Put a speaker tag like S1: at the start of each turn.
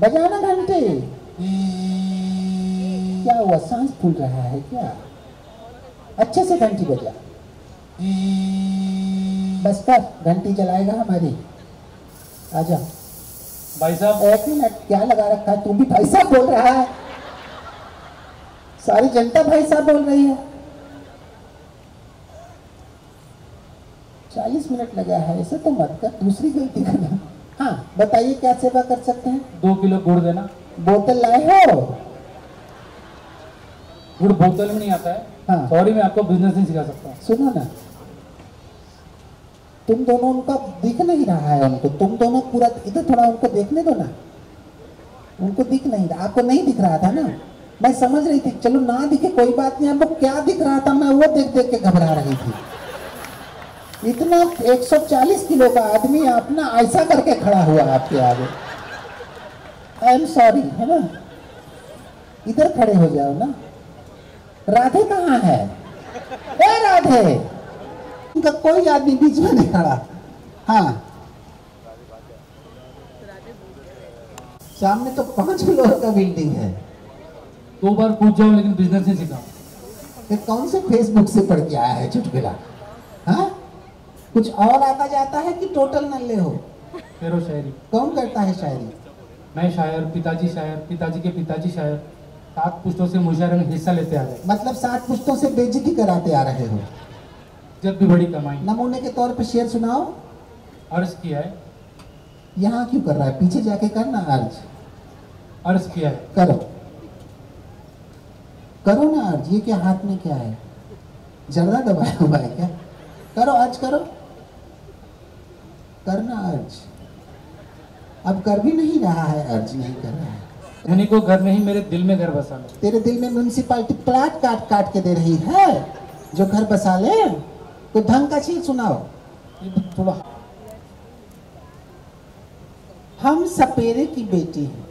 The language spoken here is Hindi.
S1: बजाना घंटे। क्या हुआ सांस फूल रहा है क्या? अच्छे से घंटी बजा। बस कर घंटी चलाएगा हमारी। आजा।
S2: भाई साहब।
S1: एक मिनट क्या लगा रखा है? तू भी भाई साहब बोल रहा है। सारी जनता भाई साहब बोल रही है। चालीस मिनट लगा है ऐसे तो मत कर दूसरी गलती करना। हाँ बताइए क्या सेवा कर सकते हैं?
S2: दो किलो गुड़ देना।
S1: बोतल लाए हो?
S2: गुड़ बोतल में नहीं आता है।
S1: हाँ।
S2: सॉरी मैं आपको बिज़नेस नहीं सिखा सकता।
S1: सुनो ना। तुम दोनों उनका दिख नहीं रहा है उनको। तुम दोनों पूरा इधर थोड़ा उनको देखने दो ना। उनको दिख नहीं रहा। आपको नहीं दिख रहा था ना? मैं समझ रही थी। चलो ना दिखे कोई बात नहीं। आपको क्या दिख रहा था? मैं वो देख देख के घबरा रही थी। इतना 140 किलो का आदमी अपना ऐसा करके खड़ा हुआ आपके आगे। आई एम सॉरी है ना? इधर खड़े हो जाओ ना। राधे कहाँ है? ए राधे! उनका कोई आदमी बीच में नहीं खड़ा। हाँ। सामने तो पाँच फ्लोर का बिल्डिंग है।
S2: दो बार पूछ जाओ लेकिन बिज़नेस नहीं सीखा।
S1: कौन से फेसबुक से पढ़ के आया है चुटकुला? हाँ? कुछ और आता जाता है कि टोटल नल्ले हो?
S2: फेरो शायरी।
S1: कौन करता है शायरी?
S2: मैं शायर पिताजी शायर पिताजी के पिताजी शायर सात पुश्तों से मुशायरे में हिस्सा लेते आ गए
S1: मतलब सात पुश्तों से बेइज्जती कराते आ रहे हो?
S2: जब भी बड़ी कमाई।
S1: नमूने के तौर पे शेर सुनाओ।
S2: अर्ज़ किया है।
S1: यहाँ क्यों कर रहा है? पीछे जाके करना अर्ज़।
S2: अर्ज़ किया है।
S1: करो। करो ना अर्ज़। ये क्या हाथ में क्या है? जर्दा दबाया हुआ है क्या? करो अर्ज़ करो। करना अर्ज़। अब कर भी नहीं रहा है अर्ज़ नहीं कर रहा है।
S2: धनी को घर नहीं मेरे दिल में घर बसा ले।
S1: तेरे दिल में म्यूनसिपालिटी प्लाट काट काट के दे रही है जो घर बसा ले तो ढंग का चीज़ सुनाओ।
S2: थोड़ा
S1: हम सपेरे की बेटी हैं।